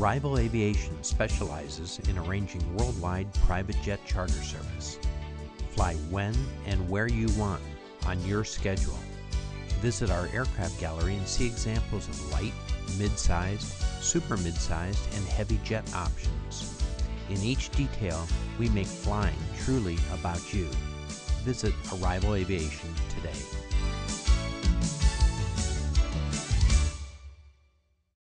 Arrival Aviation specializes in arranging worldwide private jet charter service. Fly when and where you want on your schedule. Visit our aircraft gallery and see examples of light, mid-sized, super mid-sized, and heavy jet options. In each detail, we make flying truly about you. Visit Arrival Aviation today.